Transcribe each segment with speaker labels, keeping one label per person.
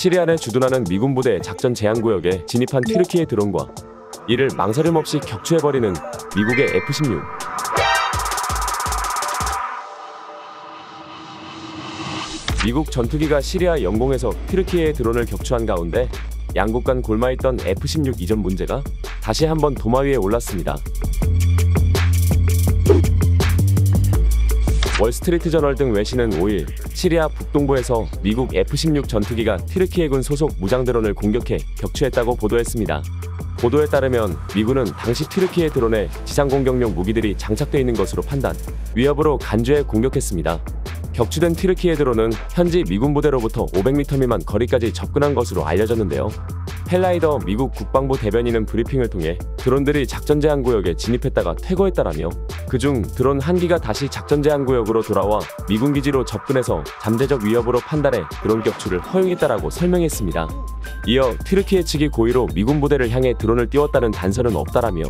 Speaker 1: 시리아 내 주둔하는 미군 부대의 작전 제한 구역에 진입한 튀르키예 드론과 이를 망설임 없이 격추해버리는 미국의 F-16. 미국 전투기가 시리아 영공에서 튀르키예의 드론을 격추한 가운데 양국 간 골마있던 F-16 이전 문제가 다시 한번 도마 위에 올랐습니다. 월스트리트 저널 등 외신은 5일 시리아 북동부에서 미국 F-16 전투기가 튀르키예군 소속 무장 드론을 공격해 격추했다고 보도했습니다. 보도에 따르면 미군은 당시 튀르키예 드론에 지상 공격용 무기들이 장착돼 있는 것으로 판단, 위협으로 간주해 공격했습니다. 격추된 튀르키예 드론은 현지 미군 부대로부터 500m 미만 거리까지 접근한 것으로 알려졌는데요. 헬라이더 미국 국방부 대변인은 브리핑을 통해 드론들이 작전 제한 구역에 진입했다가 퇴거했다라며 그중 드론 한 기가 다시 작전 제한 구역으로 돌아와 미군 기지로 접근해서 잠재적 위협으로 판단해 드론 격추를 허용했다라고 설명했습니다. 이어 튀르키예 측이 고의로 미군 부대를 향해 드론을 띄웠다는 단서는 없다라며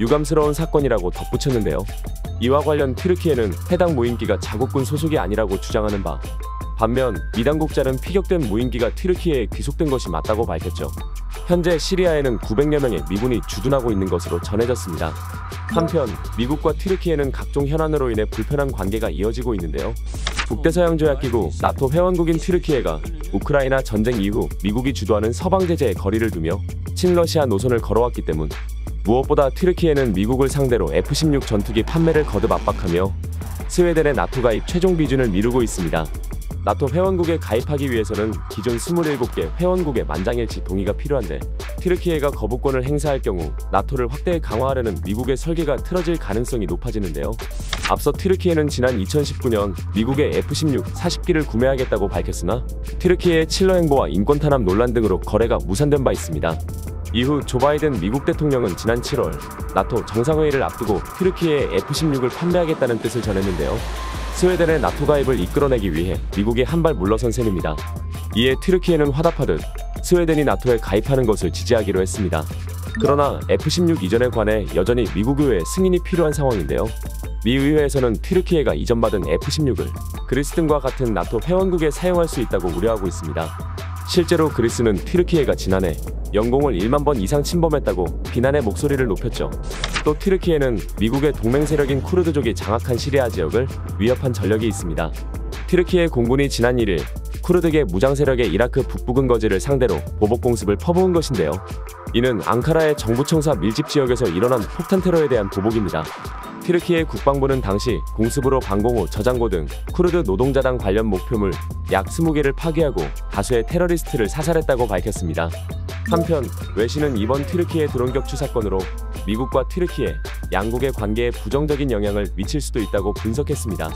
Speaker 1: 유감스러운 사건이라고 덧붙였는데요. 이와 관련 튀르키예는 해당 무인기가 자국군 소속이 아니라고 주장하는 바 반면 이 당국자는 피격된 무인기가 튀르키예에 귀속된 것이 맞다고 밝혔죠. 현재 시리아에는 900여 명의 미군이 주둔하고 있는 것으로 전해졌습니다. 한편 미국과 튀르키예는 각종 현안으로 인해 불편한 관계가 이어지고 있는데요. 북대서양조약기구 나토 회원국인 튀르키예가 우크라이나 전쟁 이후 미국이 주도하는 서방 제재에 거리를 두며 친러시아 노선을 걸어왔기 때문 무엇보다 튀르키예는 미국을 상대로 F-16 전투기 판매를 거듭 압박하며 스웨덴의 나토 가입 최종 비준을 미루고 있습니다. 나토 회원국에 가입하기 위해서는 기존 27개 회원국의 만장일치 동의가 필요한데 튀르키예가 거부권을 행사할 경우 나토를 확대 강화하려는 미국의 설계가 틀어질 가능성이 높아지는데요. 앞서 튀르키예는 지난 2019년 미국의 F-16 40기를 구매하겠다고 밝혔으나 튀르키예의 칠러 행보와 인권 탄압 논란 등으로 거래가 무산된 바 있습니다. 이후 조 바이든 미국 대통령은 지난 7월 나토 정상회의를 앞두고 튀르키예에 F-16을 판매하겠다는 뜻을 전했는데요. 스웨덴의 나토 가입을 이끌어내기 위해 미국이 한발 물러선 셈입니다. 이에 튀르키예는 화답하듯 스웨덴이 나토에 가입하는 것을 지지하기로 했습니다. 그러나 F-16 이전에 관해 여전히 미국 의회 승인이 필요한 상황인데요. 미 의회에서는 튀르키예가 이전받은 F-16을 그리스 등과 같은 나토 회원국에 사용할 수 있다고 우려하고 있습니다. 실제로 그리스는 튀르키예가 지난해 영공을 1만 번 이상 침범했다고 비난의 목소리를 높였죠. 또 튀르키예는 미국의 동맹 세력인 쿠르드족이 장악한 시리아 지역을 위협한 전력이 있습니다. 튀르키예 공군이 지난 1일 쿠르드계 무장 세력의 이라크 북부 근 거지를 상대로 보복 공습을 퍼부은 것인데요. 이는 앙카라의 정부 청사 밀집 지역에서 일어난 폭탄 테러에 대한 보복입니다. 튀르키예 국방부는 당시 공습으로 방공호, 저장고 등 쿠르드 노동자당 관련 목표물 약 20개를 파괴하고 다수의 테러리스트를 사살했다고 밝혔습니다. 한편 외신은 이번 튀르키예 드론 격추 사건으로 미국과 튀르키예 양국의 관계에 부정적인 영향을 미칠 수도 있다고 분석했습니다.